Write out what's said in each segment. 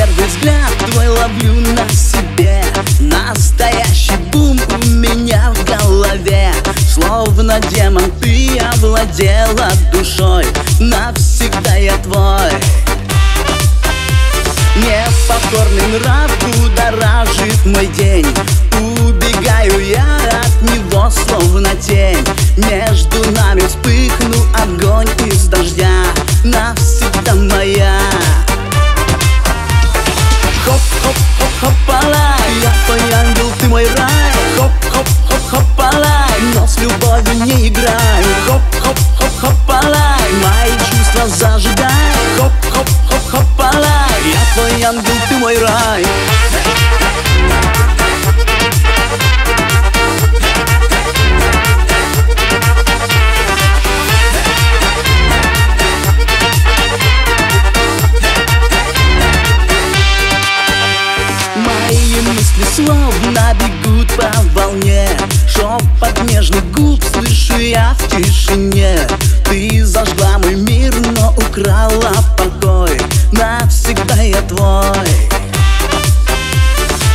первый взгляд твой ловлю на себе. Настоящий бум у меня в голове. Словно демон ты овладела душой. Навсегда я твой. Непокорный нрав будоражит мой день. Убегаю я от него словно тень. Не Чувства зажигай Хоп-хоп-хоп-хопала Я твой ангел, ты мой рай. Мои мысли словно бегут по волне. Шепот нежных губ украла покой Навсегда я твой.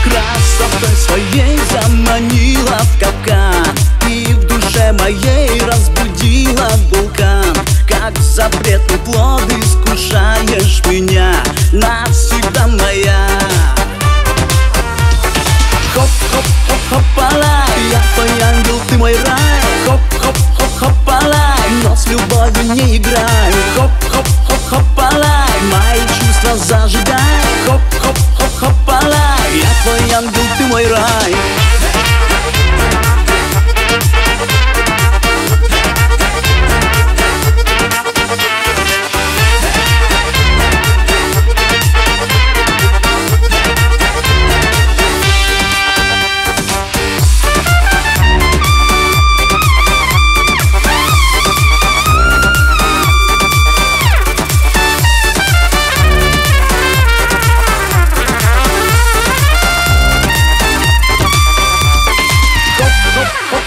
Красотой своей заманила в капкан И в душе моей разбудила вулкан Как запретный плод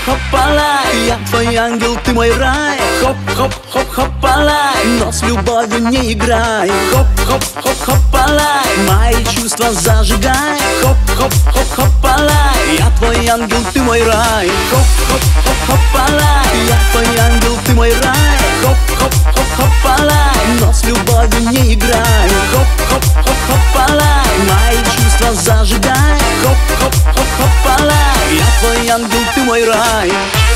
Хоп-хоп-хоп-хопала Я твой ангел, ты мой рай Хоп-хоп-хоп-хопала Но с любовью не играй Хоп-хоп-хоп-хопала Мои чувства зажигай Хоп-хоп-хоп-хопала Я твой ангел, ты мой рай Хоп-хоп-хоп-хопала Я твой night